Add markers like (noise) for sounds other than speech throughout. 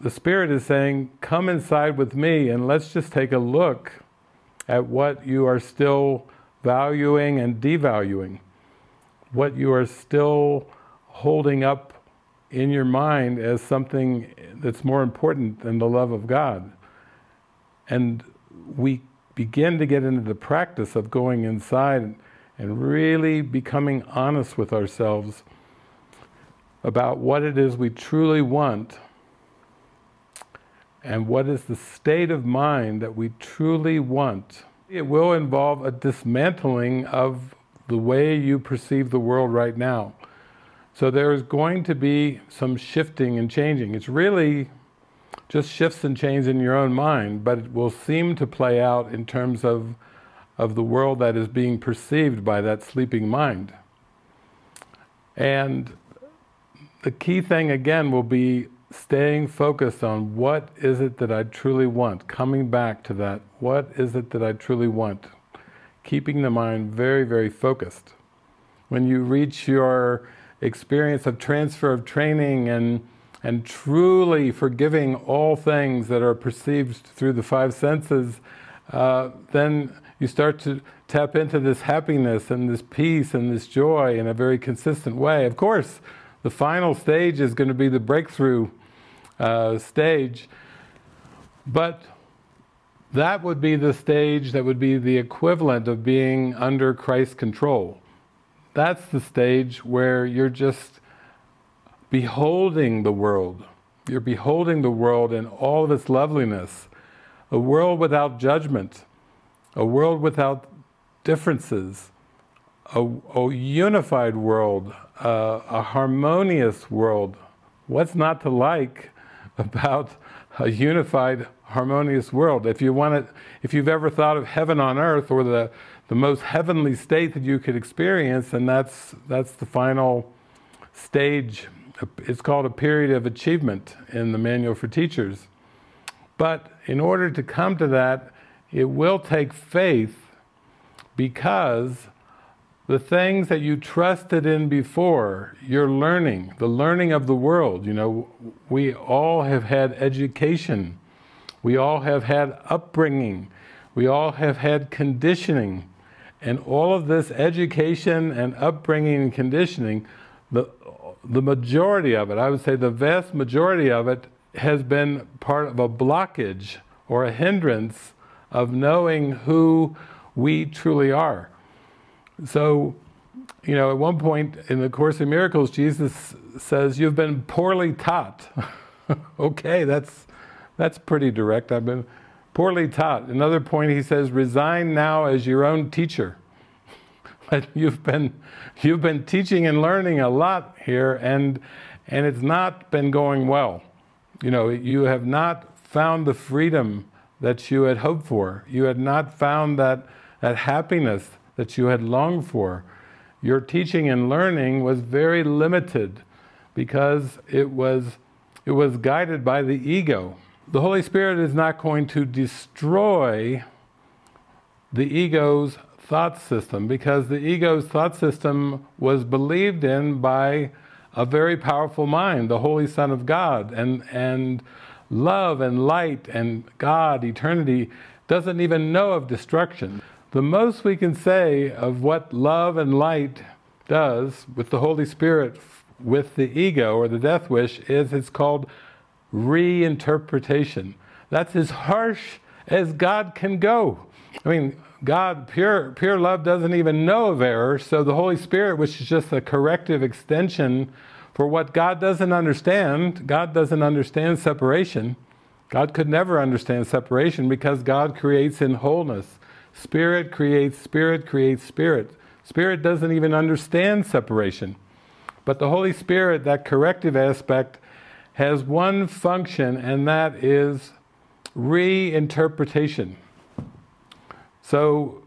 the Spirit is saying, Come inside with me and let's just take a look at what you are still valuing and devaluing, what you are still holding up in your mind as something that's more important than the love of God. And we begin to get into the practice of going inside and really becoming honest with ourselves about what it is we truly want and what is the state of mind that we truly want. It will involve a dismantling of the way you perceive the world right now. So there's going to be some shifting and changing. It's really just shifts and changes in your own mind, but it will seem to play out in terms of, of the world that is being perceived by that sleeping mind. And the key thing again will be staying focused on what is it that I truly want, coming back to that, what is it that I truly want, keeping the mind very, very focused. When you reach your experience of transfer of training and and truly forgiving all things that are perceived through the five senses, uh, then you start to tap into this happiness and this peace and this joy in a very consistent way. Of course, the final stage is going to be the breakthrough uh, stage, but that would be the stage that would be the equivalent of being under Christ's control. That's the stage where you're just beholding the world. You're beholding the world in all of its loveliness. A world without judgment, a world without differences, a, a unified world, uh, a harmonious world. What's not to like about a unified, harmonious world? If you want it, if you've ever thought of heaven on earth or the, the most heavenly state that you could experience, and that's, that's the final stage. It's called a period of achievement in the Manual for Teachers. But in order to come to that, it will take faith because the things that you trusted in before, your learning, the learning of the world. You know, we all have had education, we all have had upbringing, we all have had conditioning. And all of this education and upbringing and conditioning, the, the majority of it, I would say the vast majority of it, has been part of a blockage or a hindrance of knowing who we truly are. So, you know, at one point in the Course in Miracles, Jesus says, You've been poorly taught. (laughs) okay, that's, that's pretty direct. I've been poorly taught. Another point, he says, Resign now as your own teacher. (laughs) you've been, you've been teaching and learning a lot here, and, and it's not been going well. You know, you have not found the freedom that you had hoped for. You had not found that, that happiness that you had longed for. Your teaching and learning was very limited because it was, it was guided by the ego. The Holy Spirit is not going to destroy the ego's thought system because the ego's thought system was believed in by a very powerful mind, the Holy Son of God, and, and love and light and God, eternity, doesn't even know of destruction. The most we can say of what love and light does with the Holy Spirit, with the ego or the death wish, is it's called reinterpretation. That's as harsh as God can go. I mean, God, pure, pure love doesn't even know of error, so the Holy Spirit, which is just a corrective extension for what God doesn't understand, God doesn't understand separation. God could never understand separation because God creates in wholeness. Spirit creates spirit, creates spirit. Spirit doesn't even understand separation. But the Holy Spirit, that corrective aspect, has one function, and that is reinterpretation. So,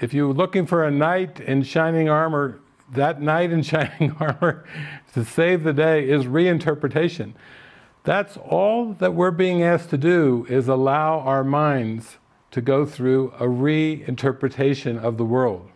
if you're looking for a knight in shining armor, that knight in (laughs) shining armor to save the day is reinterpretation. That's all that we're being asked to do is allow our minds to go through a reinterpretation of the world.